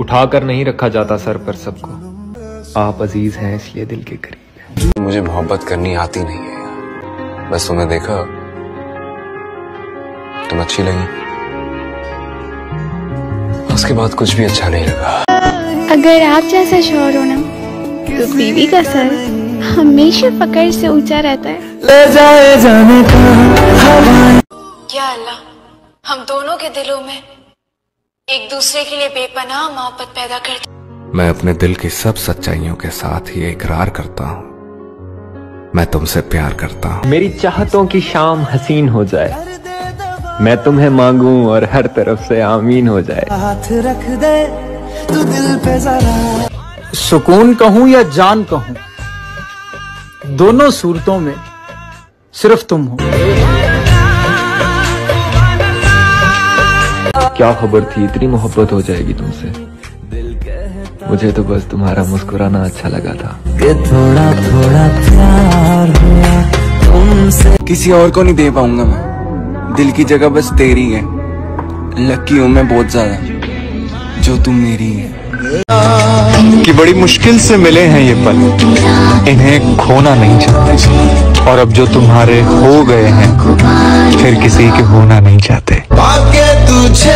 उठाकर नहीं रखा जाता सर पर सबको। आप अज़ीज़ हैं इसलिए दिल के करीब हैं। मुझे मोहब्बत करनी आती नहीं है। बस तुम्हें देखा तुम अच्छी लगी। उसके बाद कुछ भी अच्छा नहीं लगा। अगर आप जैसा शोर हो ना तो बीवी का सर हमेशा पकड़ से ऊँचा रहता है। ले जाए जाने का क्या अल्लाह हम दोनों के दिलों में एक दूसरे के लिए बेपनाह मोहब्बत पैदा करते मैं अपने दिल की सब सच्चाइयों के साथ ही इकरार करता हूँ। मैं तुमसे प्यार करता हूँ। मेरी चाहतों की शाम हसीन हो जाए। मैं तुम्हें मांगूं और हर तरफ़ से आमीन हो जाए। हाथ रख दे तू दिल पे जरा। सुकून कहूँ या जान कहूँ दोनों सूरतों में सिर्फ़ तुम हो। क्या खबर थी? इतनी मोहब्बत हो जाएगी तुमसे। मुझे तो बस तुम्हारा मुस्कुराना अच्छा लगा था। कि थोड़ा थोड़ा प्यार हुआ तुमसे। किसी और को नहीं दे पाऊँगा मैं। दिल की जगह बस तेरी है। लकी हूँ मैं बहुत ज़्यादा। जो तुम मेरी है। कि बड़ी मुश्किल से मिले हैं ये पल। इन्हें खोना नहीं चाहते। और अब जो तुम्हारे हो गए हैं फिर किसी के होना नहीं चाहते। तुझे